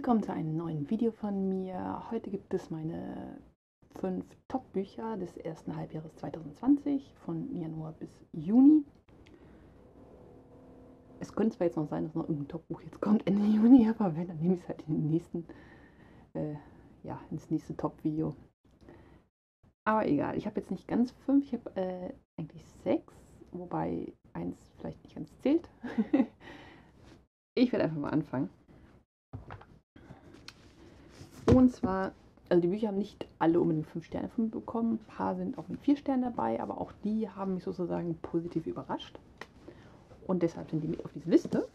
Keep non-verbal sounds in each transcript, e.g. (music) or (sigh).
Willkommen zu einem neuen Video von mir. Heute gibt es meine fünf Top-Bücher des ersten Halbjahres 2020 von Januar bis Juni. Es könnte zwar jetzt noch sein, dass noch irgendein Top-Buch jetzt kommt Ende (laughs) Juni, aber wenn, dann nehme ich es halt in den nächsten, äh, ja, ins nächste Top-Video. Aber egal, ich habe jetzt nicht ganz fünf, ich habe äh, eigentlich sechs, wobei eins vielleicht nicht ganz zählt. (laughs) ich werde einfach mal anfangen. Und zwar, also die Bücher haben nicht alle unbedingt 5 Sterne von mir bekommen. Ein paar sind auch mit 4 Sternen dabei, aber auch die haben mich sozusagen positiv überrascht. Und deshalb sind die mit auf dieser Liste.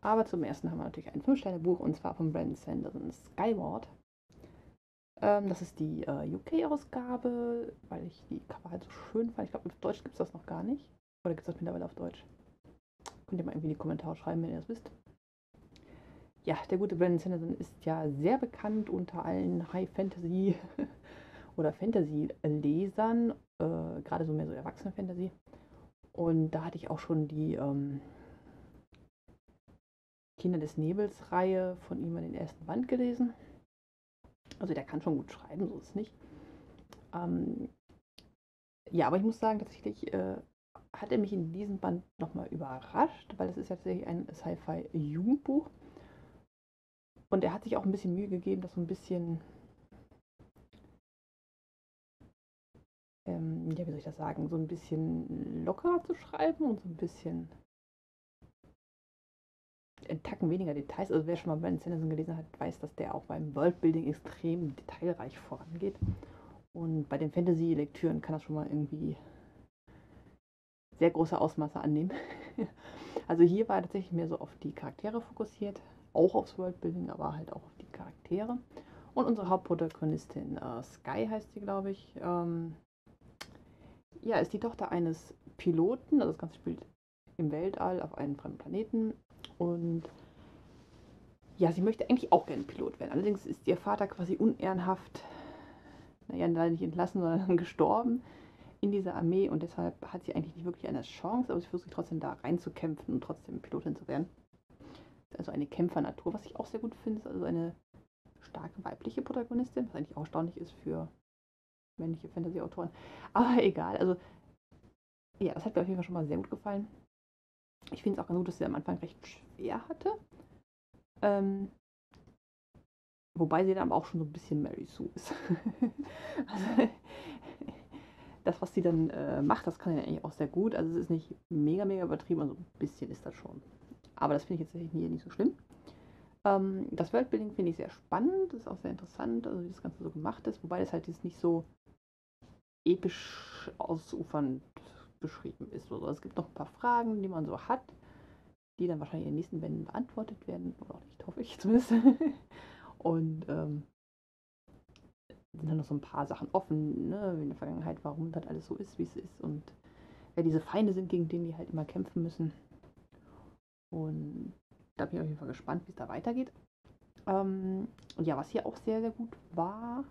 Aber zum ersten haben wir natürlich ein 5-Sterne-Buch und zwar von Brandon Sanderson, Skyward. Ähm, das ist die äh, UK-Ausgabe, weil ich die Cover halt so schön fand. Ich glaube, auf Deutsch gibt es das noch gar nicht. Oder gibt es das mittlerweile auf Deutsch? Könnt ihr mal irgendwie in die Kommentare schreiben, wenn ihr das wisst ja, der gute Brandon Sanderson ist ja sehr bekannt unter allen High Fantasy (laughs) oder Fantasy-Lesern, äh, gerade so mehr so Erwachsene-Fantasy. Und da hatte ich auch schon die ähm, Kinder des Nebels-Reihe von ihm in den ersten Band gelesen. Also der kann schon gut schreiben, so ist es nicht. Ähm, ja, aber ich muss sagen, tatsächlich äh, hat er mich in diesem Band nochmal überrascht, weil es ist ja tatsächlich ein Sci-Fi-Jugendbuch. Und er hat sich auch ein bisschen Mühe gegeben, das so ein bisschen, ähm, ja, wie soll ich das sagen, so ein bisschen lockerer zu schreiben und so ein bisschen ein Tacken weniger Details. Also wer schon mal Brandon Sanderson gelesen hat, weiß, dass der auch beim Worldbuilding extrem detailreich vorangeht. Und bei den Fantasy-Lektüren kann das schon mal irgendwie sehr große Ausmaße annehmen. (laughs) also hier war er tatsächlich mehr so auf die Charaktere fokussiert, auch aufs Worldbuilding, aber halt auch auf die Charaktere. Und unsere Hauptprotagonistin, äh, Sky heißt sie, glaube ich, ähm, ja, ist die Tochter eines Piloten. Also das Ganze spielt im Weltall auf einem fremden Planeten. Und ja, sie möchte eigentlich auch gerne Pilot werden. Allerdings ist ihr Vater quasi unehrenhaft, naja, nicht entlassen, (laughs) sondern gestorben in dieser Armee. Und deshalb hat sie eigentlich nicht wirklich eine Chance, aber sie versucht sich trotzdem da reinzukämpfen und trotzdem Pilotin zu werden. Also eine Kämpfernatur, was ich auch sehr gut finde. Ist also eine starke weibliche Protagonistin, was eigentlich auch erstaunlich ist für männliche Fantasy-Autoren. Aber (laughs) egal, also ja, das hat mir auf jeden Fall schon mal sehr gut gefallen. Ich finde es auch ganz gut, dass sie am Anfang recht schwer hatte. Ähm, wobei sie dann aber auch schon so ein bisschen Mary Sue ist. (laughs) also, das, was sie dann äh, macht, das kann sie eigentlich auch sehr gut. Also es ist nicht mega, mega übertrieben, also ein bisschen ist das schon. Aber das finde ich jetzt hier nicht so schlimm. Ähm, das Worldbuilding finde ich sehr spannend, ist auch sehr interessant, also wie das Ganze so gemacht ist, wobei das halt jetzt nicht so episch ausufernd beschrieben ist. Oder so. Es gibt noch ein paar Fragen, die man so hat, die dann wahrscheinlich in den nächsten Bänden beantwortet werden, oder auch nicht, hoffe ich zumindest. (laughs) Und ähm, sind dann noch so ein paar Sachen offen, ne, in der Vergangenheit, warum das alles so ist, wie es ist und wer diese Feinde sind, gegen denen die halt immer kämpfen müssen. Und da bin ich auf jeden Fall gespannt, wie es da weitergeht. Ähm, und ja, was hier auch sehr, sehr gut war,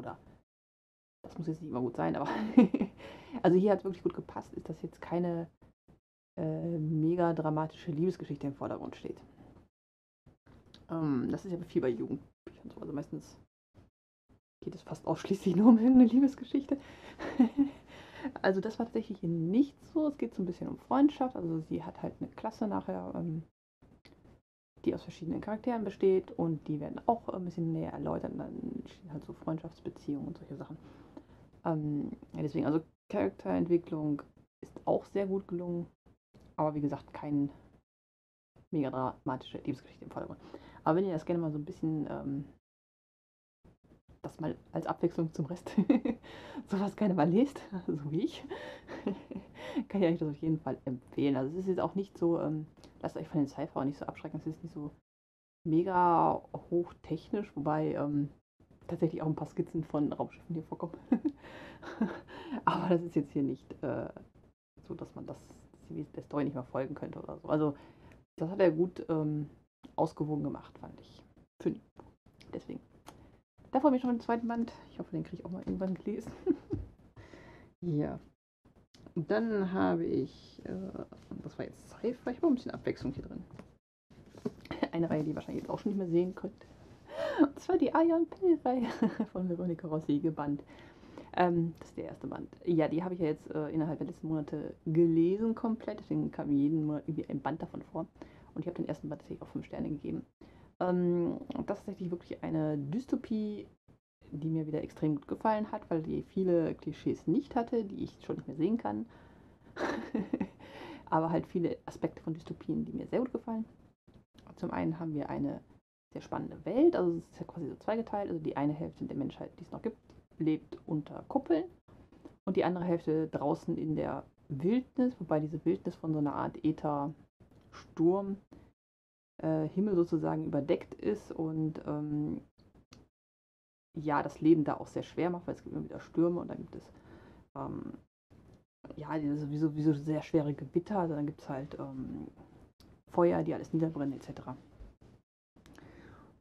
oder das muss jetzt nicht immer gut sein, aber (laughs) also hier hat es wirklich gut gepasst, ist, dass jetzt keine äh, mega dramatische Liebesgeschichte im Vordergrund steht. Ähm, das ist ja viel bei Jugendbüchern so. Also meistens geht es fast ausschließlich nur um irgendeine Liebesgeschichte. (laughs) Also das war tatsächlich nicht so. Es geht so ein bisschen um Freundschaft. Also sie hat halt eine Klasse nachher, ähm, die aus verschiedenen Charakteren besteht und die werden auch ein bisschen näher erläutert. Dann stehen halt so Freundschaftsbeziehungen und solche Sachen. Ähm, ja, deswegen, also Charakterentwicklung ist auch sehr gut gelungen. Aber wie gesagt, kein mega dramatische Liebesgeschichte im Vordergrund. Aber wenn ihr das gerne mal so ein bisschen ähm, das mal als Abwechslung zum Rest (laughs) sowas gerne mal lest, (laughs) so wie ich, (laughs) kann ich euch das auf jeden Fall empfehlen. Also es ist jetzt auch nicht so, ähm, lasst euch von den Cypher auch nicht so abschrecken, es ist nicht so mega hochtechnisch, wobei ähm, tatsächlich auch ein paar Skizzen von Raumschiffen hier vorkommen. Aber das ist jetzt hier nicht äh, so, dass man das der Story nicht mehr folgen könnte oder so. Also das hat er gut ähm, ausgewogen gemacht, fand ich. Für Deswegen da freue ich mich schon auf den zweiten Band. Ich hoffe, den kriege ich auch mal irgendwann gelesen. (laughs) ja. Und dann habe ich, äh, das war jetzt Sci-Fi, ich habe ein bisschen Abwechslung hier drin. (laughs) eine Reihe, die ihr wahrscheinlich jetzt auch schon nicht mehr sehen könnt. Und zwar die Iron Pill-Reihe (laughs) von Veronica Rossi gebannt. Ähm, das ist der erste Band. Ja, die habe ich ja jetzt äh, innerhalb der letzten Monate gelesen komplett. Deswegen kam mir jeden Monat irgendwie ein Band davon vor. Und ich habe den ersten Band tatsächlich auch fünf Sterne gegeben. Ähm, das ist tatsächlich wirklich eine Dystopie, die mir wieder extrem gut gefallen hat, weil die viele Klischees nicht hatte, die ich schon nicht mehr sehen kann. (laughs) Aber halt viele Aspekte von Dystopien, die mir sehr gut gefallen. Zum einen haben wir eine sehr spannende Welt, also es ist ja quasi so zweigeteilt. Also die eine Hälfte der Menschheit, die es noch gibt, lebt unter Kuppeln und die andere Hälfte draußen in der Wildnis, wobei diese Wildnis von so einer Art Äther-Sturm äh, Himmel sozusagen überdeckt ist und ähm, ja, das Leben da auch sehr schwer macht, weil es gibt immer wieder Stürme und dann gibt es ähm, ja, sowieso, wie so sehr schwere Gewitter, also dann gibt es halt ähm, Feuer, die alles niederbrennen etc.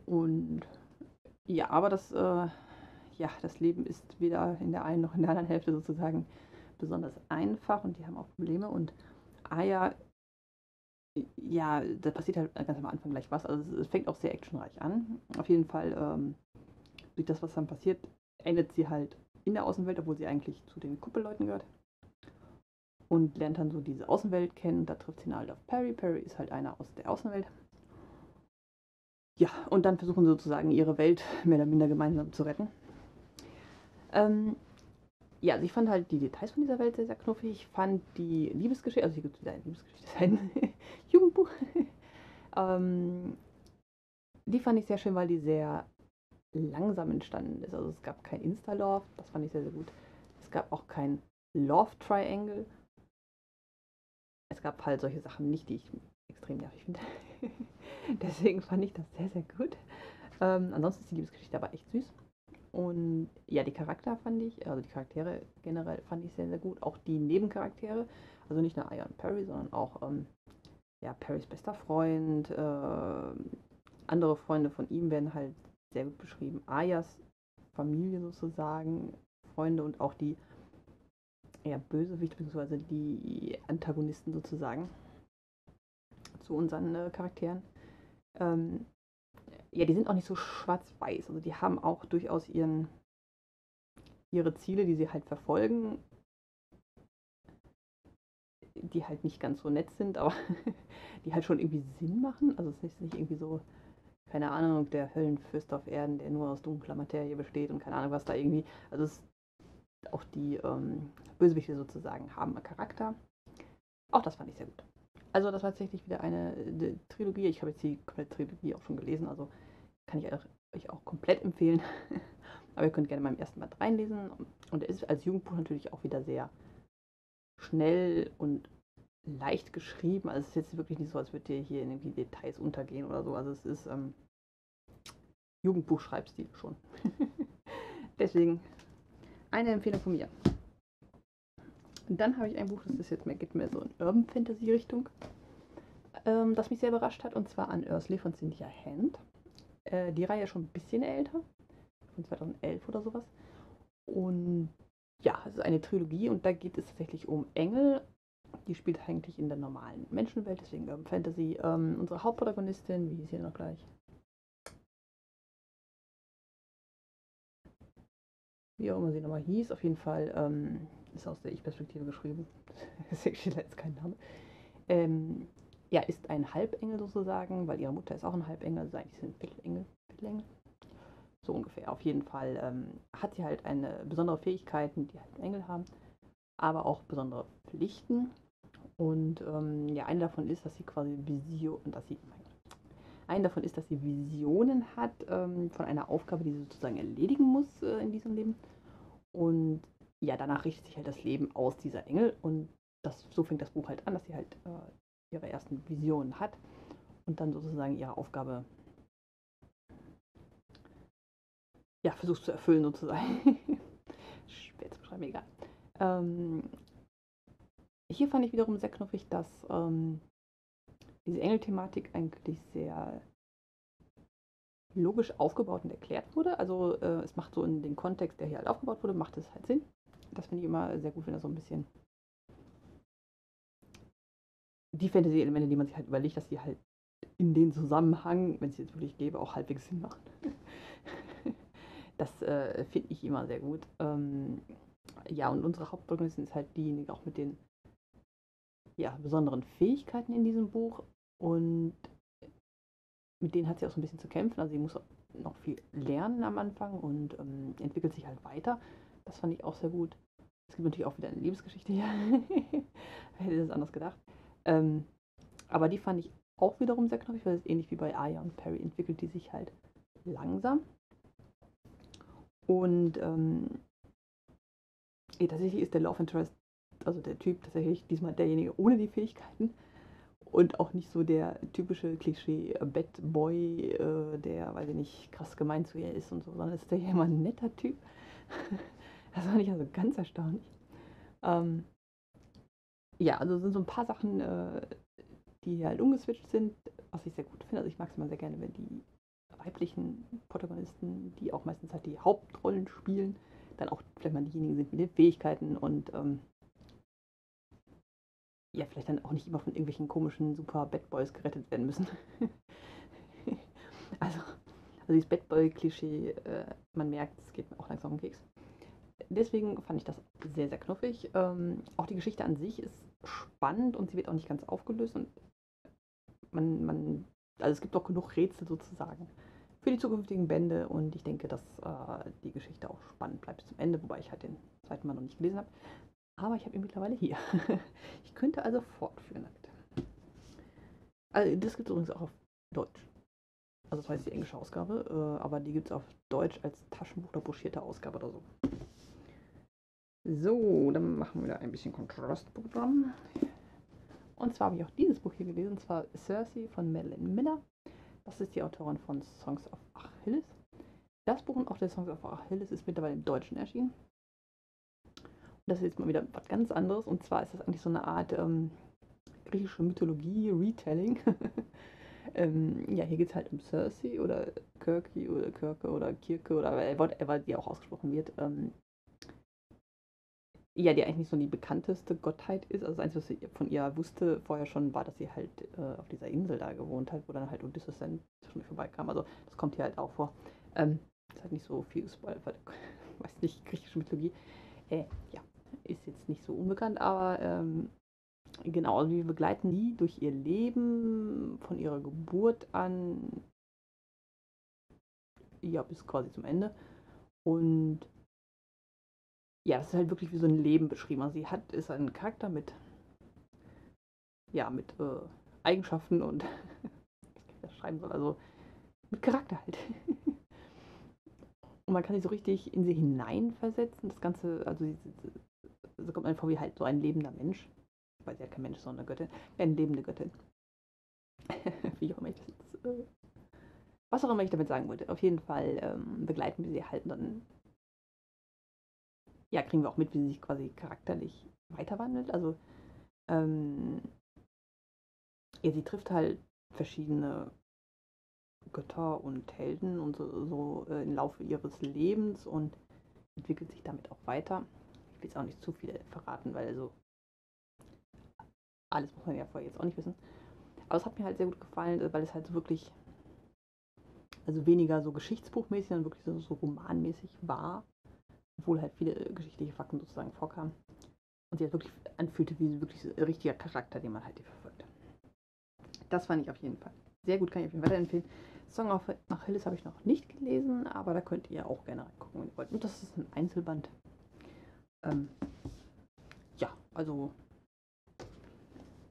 Und ja, aber das, äh, ja, das Leben ist weder in der einen noch in der anderen Hälfte sozusagen besonders einfach und die haben auch Probleme und Aya, ja, da passiert halt ganz am Anfang gleich was. Also es fängt auch sehr actionreich an. Auf jeden Fall, ähm, durch das, was dann passiert, endet sie halt in der Außenwelt, obwohl sie eigentlich zu den Kuppelleuten gehört und lernt dann so diese Außenwelt kennen. Da trifft sie halt auf Perry. Perry ist halt einer aus der Außenwelt. Ja, und dann versuchen sie sozusagen ihre Welt mehr oder minder gemeinsam zu retten. Ähm, ja, also ich fand halt die Details von dieser Welt sehr, sehr knuffig. Ich fand die Liebesgeschichte, also hier gibt es wieder eine Liebesgeschichte, das (laughs) ist ein Jugendbuch. (laughs) ähm, die fand ich sehr schön, weil die sehr langsam entstanden ist. Also es gab kein Insta-Love, das fand ich sehr, sehr gut. Es gab auch kein Love-Triangle, es gab halt solche Sachen nicht, die ich extrem nervig finde. (laughs) Deswegen fand ich das sehr, sehr gut. Ähm, ansonsten ist die Liebesgeschichte aber echt süß. Und ja, die Charakter fand ich, also die Charaktere generell fand ich sehr, sehr gut. Auch die Nebencharaktere, also nicht nur Ian Perry, sondern auch ähm, ja, Perrys bester Freund. Äh, andere Freunde von ihm werden halt sehr gut beschrieben. Ayas Familie sozusagen, Freunde und auch die eher Bösewicht, beziehungsweise die Antagonisten sozusagen zu unseren äh, Charakteren. Ähm, ja, die sind auch nicht so schwarz-weiß. Also die haben auch durchaus ihren, ihre Ziele, die sie halt verfolgen, die halt nicht ganz so nett sind, aber (laughs) die halt schon irgendwie Sinn machen. Also es ist nicht irgendwie so, keine Ahnung, der Höllenfürst auf Erden, der nur aus dunkler Materie besteht und keine Ahnung, was da irgendwie. Also es auch die ähm, Bösewichte sozusagen haben einen Charakter. Auch das fand ich sehr gut. Also das war tatsächlich wieder eine, eine Trilogie. Ich habe jetzt die komplette Trilogie auch schon gelesen, also kann ich euch auch komplett empfehlen. (laughs) Aber ihr könnt gerne mal im ersten Band reinlesen. Und er ist als Jugendbuch natürlich auch wieder sehr schnell und leicht geschrieben. Also es ist jetzt wirklich nicht so, als würde ihr hier in irgendwie Details untergehen oder so. Also es ist ähm, Jugendbuchschreibstil schon. (laughs) Deswegen eine Empfehlung von mir. Und dann habe ich ein Buch, das ist jetzt mehr, geht mehr so in Urban Fantasy Richtung, ähm, das mich sehr überrascht hat, und zwar an Ursula von Cynthia Hand. Äh, die Reihe ist schon ein bisschen älter, von 2011 oder sowas. Und ja, es ist eine Trilogie und da geht es tatsächlich um Engel. Die spielt eigentlich in der normalen Menschenwelt, deswegen Urban Fantasy. Ähm, unsere Hauptprotagonistin, wie hieß sie noch gleich? wie auch immer sie nochmal hieß, auf jeden Fall ähm, ist aus der Ich-Perspektive geschrieben. (laughs) Deswegen steht jetzt kein Name. Ähm, ja, ist ein Halbengel sozusagen, weil ihre Mutter ist auch ein Halbengel, also eigentlich sind Viertelengel, Viertelengel. So ungefähr. Auf jeden Fall ähm, hat sie halt eine besondere Fähigkeiten, die halt Engel haben, aber auch besondere Pflichten. Und ähm, ja, eine davon ist, dass sie quasi Vision, dass sie, eine davon ist, dass sie Visionen hat ähm, von einer Aufgabe, die sie sozusagen erledigen muss äh, in diesem Leben. Und ja, danach richtet sich halt das Leben aus dieser Engel. Und das, so fängt das Buch halt an, dass sie halt äh, ihre ersten Visionen hat und dann sozusagen ihre Aufgabe ja, versucht zu erfüllen sozusagen. (laughs) Schwer zu beschreiben, egal. Ähm, hier fand ich wiederum sehr knuffig, dass ähm, diese Engelthematik eigentlich sehr logisch aufgebaut und erklärt wurde. Also äh, es macht so in den Kontext, der hier halt aufgebaut wurde, macht es halt Sinn. Das finde ich immer sehr gut, wenn er so ein bisschen die Fantasy-Elemente, die man sich halt überlegt, dass die halt in den Zusammenhang, wenn es jetzt wirklich gäbe, auch halbwegs Sinn machen. (laughs) das äh, finde ich immer sehr gut. Ähm, ja, und unsere Hauptprotagonistin ist halt diejenige auch mit den ja, besonderen Fähigkeiten in diesem Buch. Und mit denen hat sie auch so ein bisschen zu kämpfen. Also sie muss noch viel lernen am Anfang und ähm, entwickelt sich halt weiter. Das fand ich auch sehr gut. Es gibt natürlich auch wieder eine Liebesgeschichte hier. (laughs) Hätte das anders gedacht. Ähm, aber die fand ich auch wiederum sehr knackig, weil es ähnlich wie bei Aya und Perry entwickelt die sich halt langsam. Und ähm, tatsächlich ist der Love Interest, also der Typ tatsächlich diesmal derjenige ohne die Fähigkeiten und auch nicht so der typische Klischee Bad Boy, äh, der, weiß ich nicht, krass gemein zu ihr ist und so, sondern ist der immer ein netter Typ. (laughs) das fand ich also ganz erstaunlich. Ähm, ja, also sind so ein paar Sachen, äh, die halt umgeswitcht sind, was ich sehr gut finde. Also ich mag es immer sehr gerne, wenn die weiblichen Protagonisten, die auch meistens halt die Hauptrollen spielen, dann auch vielleicht mal diejenigen sind mit den Fähigkeiten und ähm, ja, vielleicht dann auch nicht immer von irgendwelchen komischen super Bad Boys gerettet werden müssen. (laughs) also, also dieses Bad Boy-Klischee, äh, man merkt, es geht mir auch langsam um den Keks. Deswegen fand ich das sehr, sehr knuffig. Ähm, auch die Geschichte an sich ist spannend und sie wird auch nicht ganz aufgelöst und man, man, also es gibt auch genug Rätsel sozusagen für die zukünftigen Bände und ich denke, dass äh, die Geschichte auch spannend bleibt zum Ende, wobei ich halt den zweiten Mal noch nicht gelesen habe. Aber ich habe ihn mittlerweile hier. (laughs) ich könnte also fortführen. Also, das gibt es übrigens auch auf Deutsch. Also das heißt die englische Ausgabe, äh, aber die gibt es auf Deutsch als Taschenbuch oder buschierte Ausgabe oder so. So, dann machen wir da ein bisschen Kontrastprogramm. Und zwar habe ich auch dieses Buch hier gelesen, und zwar Cersei von Madeline Miller. Das ist die Autorin von Songs of Achilles. Das Buch und auch der Songs of Achilles ist mittlerweile im Deutschen erschienen. Und das ist jetzt mal wieder was ganz anderes. Und zwar ist das eigentlich so eine Art ähm, griechische Mythologie-Retelling. (laughs) ähm, ja, hier geht es halt um Cersei oder Kirky oder Kirke oder Kirke oder whatever die auch ausgesprochen wird. Ähm, ja, die eigentlich nicht so die bekannteste Gottheit ist. Also das Einzige, was ich von ihr wusste vorher schon, war, dass sie halt äh, auf dieser Insel da gewohnt hat, wo dann halt Odysseus dann zwischendurch vorbeikam. Also das kommt hier halt auch vor. Ähm, ist halt nicht so viel gespoilert, weil, (laughs) weiß nicht, griechische Mythologie. Äh, ja, ist jetzt nicht so unbekannt, aber ähm, genau, also wir begleiten die durch ihr Leben von ihrer Geburt an, ja, bis quasi zum Ende. Und ja, das ist halt wirklich wie so ein Leben beschrieben. Also sie hat, ist ein Charakter mit, ja, mit äh, Eigenschaften und, (laughs) das schreiben soll, also mit Charakter halt. (laughs) und man kann sich so richtig in sie hineinversetzen. Das Ganze, also so kommt man vor wie halt so ein lebender Mensch. Weil sie ja kein Mensch, sondern eine Göttin. Eine lebende Göttin. (laughs) wie auch immer ich das jetzt, äh, was auch immer ich damit sagen wollte. Auf jeden Fall ähm, begleiten wir sie halt dann ja, kriegen wir auch mit, wie sie sich quasi charakterlich weiterwandelt. Also, ähm, ja, sie trifft halt verschiedene Götter und Helden und so, so äh, im Laufe ihres Lebens und entwickelt sich damit auch weiter. Ich will jetzt auch nicht zu viel verraten, weil so alles muss man ja vorher jetzt auch nicht wissen. Aber es hat mir halt sehr gut gefallen, weil es halt so wirklich, also weniger so geschichtsbuchmäßig, sondern wirklich so, so romanmäßig war obwohl halt viele geschichtliche Fakten sozusagen vorkamen. Und sie halt wirklich anfühlte wie wirklich ein richtiger Charakter, den man halt hier verfolgt. Das fand ich auf jeden Fall sehr gut, kann ich Fall weiterempfehlen. Song of Achilles habe ich noch nicht gelesen, aber da könnt ihr auch gerne reingucken, wenn ihr wollt. Und das ist ein Einzelband. Ähm, ja, also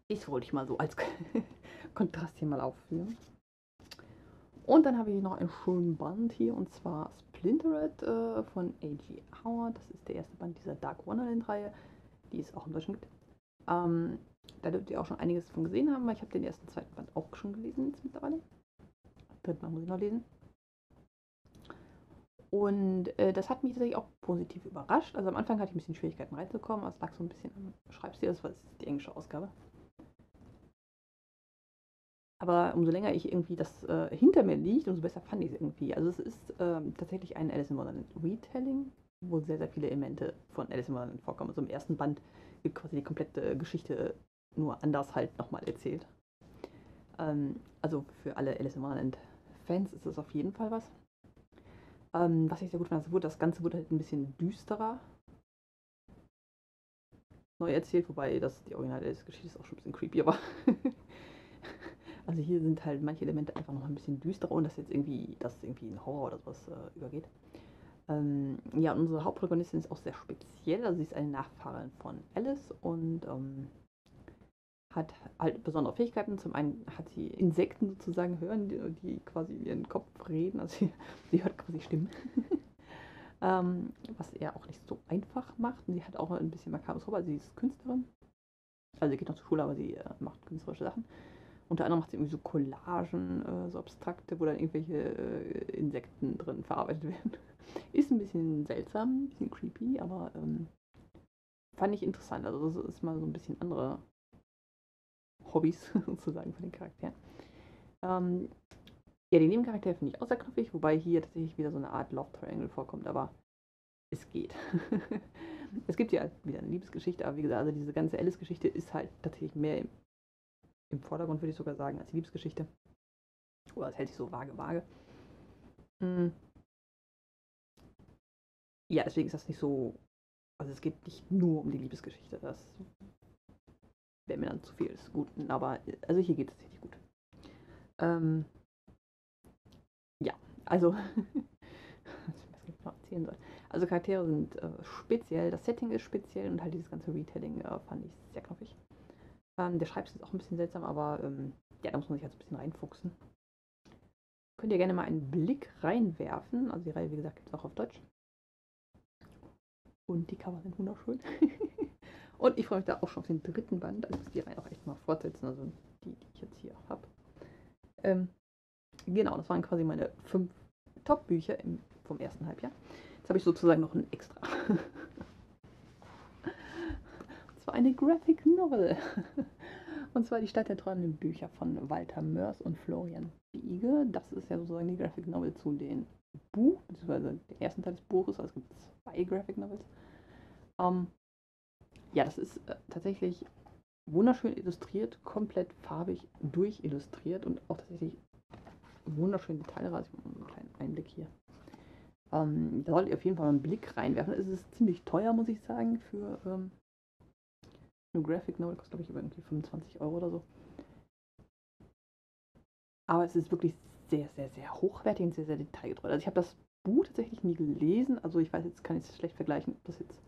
das wollte ich mal so als (laughs) Kontrast hier mal aufführen. Und dann habe ich noch einen schönen Band hier und zwar Splintered äh, von A.G. Howard. Das ist der erste Band dieser Dark Wonderland-Reihe, die es auch im Deutschen gibt. Ähm, da dürft ihr auch schon einiges von gesehen haben, weil ich habe den ersten, zweiten Band auch schon gelesen jetzt mittlerweile. Dritten Mal muss ich noch lesen. Und äh, das hat mich tatsächlich auch positiv überrascht. Also am Anfang hatte ich ein bisschen Schwierigkeiten reinzukommen, aber es lag so ein bisschen am Schreibstil, das war die englische Ausgabe. Aber umso länger ich irgendwie das äh, hinter mir liegt, umso besser fand ich es irgendwie. Also es ist ähm, tatsächlich ein Alice in Wonderland Retelling, wo sehr, sehr viele Elemente von Alice in Wonderland vorkommen. Also im ersten Band wird quasi die komplette Geschichte nur anders halt nochmal erzählt. Ähm, also für alle Alice in Wonderland-Fans ist es auf jeden Fall was. Ähm, was ich sehr gut fand, das, das Ganze wurde halt ein bisschen düsterer neu erzählt, wobei das die originale Geschichte ist auch schon ein bisschen creepy, aber (laughs) also hier sind halt manche Elemente einfach noch ein bisschen düsterer und das jetzt irgendwie, das irgendwie in Horror oder sowas äh, übergeht. Ähm, ja, unsere Hauptprotagonistin ist auch sehr speziell, also sie ist eine Nachfahrin von Alice und ähm, hat halt besondere Fähigkeiten. Zum einen hat sie Insekten sozusagen hören, die, die quasi ihren Kopf reden, also sie, (laughs) sie hört quasi Stimmen. (laughs) ähm, was er auch nicht so einfach macht. Und sie hat auch ein bisschen makabres Hobby, sie ist Künstlerin. Also sie geht noch zur Schule, aber sie äh, macht künstlerische Sachen. Unter anderem macht sie irgendwie so Collagen, äh, so abstrakte, wo dann irgendwelche äh, Insekten drin verarbeitet werden. (laughs) ist ein bisschen seltsam, ein bisschen creepy, aber ähm, fand ich interessant. Also das ist mal so ein bisschen andere Hobbys (laughs) sozusagen von den Charakteren. Ähm, ja, die Nebencharaktere finde ich knuffig, wobei hier tatsächlich wieder so eine Art Love Triangle vorkommt, aber es geht. (laughs) es gibt ja wieder eine Liebesgeschichte, aber wie gesagt, also diese ganze Alice-Geschichte ist halt tatsächlich mehr im, im Vordergrund, würde ich sogar sagen, als Liebesgeschichte. Oder es hält sich so vage, vage. Mhm. Ja, deswegen ist das nicht so. Also es geht nicht nur um die Liebesgeschichte. Das wäre mir dann zu viel des Guten. Aber also hier geht es tatsächlich gut. Ähm, also, (laughs) ich noch erzählen soll. Also Charaktere sind äh, speziell, das Setting ist speziell und halt dieses ganze Retelling äh, fand ich sehr knuffig. Ähm, der Schreibstil ist auch ein bisschen seltsam, aber ähm, ja, da muss man sich halt so ein bisschen reinfuchsen. Könnt ihr gerne mal einen Blick reinwerfen. Also die Reihe, wie gesagt, gibt es auch auf Deutsch. Und die Cover sind wunderschön. (laughs) und ich freue mich da auch schon auf den dritten Band. Also muss die Reihe auch echt mal fortsetzen, also die, die ich jetzt hier habe. Ähm, genau, das waren quasi meine fünf Top-Bücher vom ersten Halbjahr. Jetzt habe ich sozusagen noch ein extra. (laughs) Und zwar eine Graphic Novel. (laughs) Und zwar die Stadt der träumenden Bücher von Walter Mörs und Florian Biege. Das ist ja sozusagen die Graphic Novel zu den Buch, beziehungsweise den ersten Teil des Buches. Also es gibt zwei Graphic Novels. Ähm, ja, das ist äh, tatsächlich wunderschön illustriert, komplett farbig durchillustriert und auch tatsächlich wunderschöne Detailreise. Einen kleinen Einblick hier. Ähm, da solltet ihr auf jeden Fall mal einen Blick reinwerfen. Es ist ziemlich teuer, muss ich sagen, für ähm, eine Graphic Novel. Kostet, glaube ich, irgendwie 25 Euro oder so. Aber es ist wirklich sehr, sehr, sehr hochwertig und sehr, sehr detailgetreu. Also ich habe das Buch tatsächlich nie gelesen. Also ich weiß jetzt, kann ich es schlecht vergleichen, ob das jetzt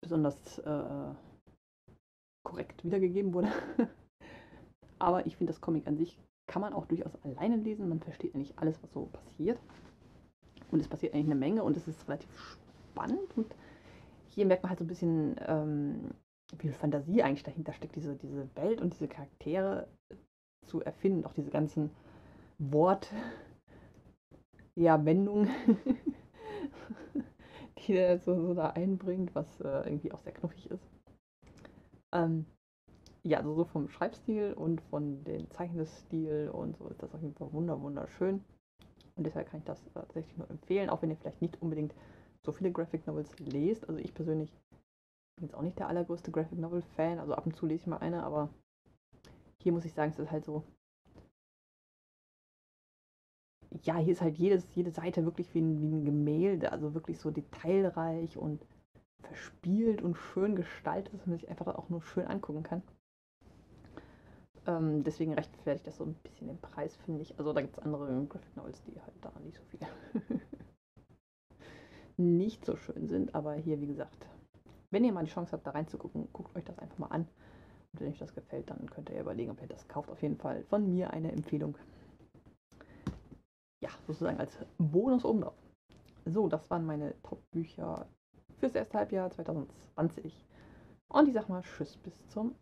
besonders äh, korrekt wiedergegeben wurde. (laughs) Aber ich finde das Comic an sich kann man auch durchaus alleine lesen. Man versteht eigentlich alles, was so passiert. Und es passiert eigentlich eine Menge und es ist relativ spannend. Und hier merkt man halt so ein bisschen, ähm, wie viel Fantasie eigentlich dahinter steckt, diese, diese Welt und diese Charaktere zu erfinden. Auch diese ganzen Wort, (laughs) ja, Wendungen, (laughs) die er so, so, da einbringt, was äh, irgendwie auch sehr knuffig ist. Ähm, ja, also so vom Schreibstil und von dem Zeichenstil und so ist das auf jeden Fall wunder wunderschön. Und deshalb kann ich das äh, tatsächlich nur empfehlen, auch wenn ihr vielleicht nicht unbedingt so viele Graphic Novels lest. Also ich persönlich bin jetzt auch nicht der allergrößte Graphic Novel Fan, also ab und zu lese ich mal eine, aber hier muss ich sagen, es ist halt so. Ja, hier ist halt jedes, jede Seite wirklich wie ein, wie ein Gemälde, also wirklich so detailreich und verspielt und schön gestaltet, dass man sich einfach auch nur schön angucken kann. Ähm, deswegen rechtfertigt das so ein bisschen den Preis, finde ich. Also da gibt es andere Graphic Novels, die halt da nicht so viel (laughs) nicht so schön sind. Aber hier, wie gesagt, wenn ihr mal die Chance habt, da reinzugucken, guckt euch das einfach mal an. Und wenn euch das gefällt, dann könnt ihr überlegen, ob ihr das kauft. Auf jeden Fall von mir eine Empfehlung. Ja, sozusagen als Bonus obendrauf. So, das waren meine Top-Bücher fürs erste Halbjahr 2020. Und ich sag mal Tschüss bis zum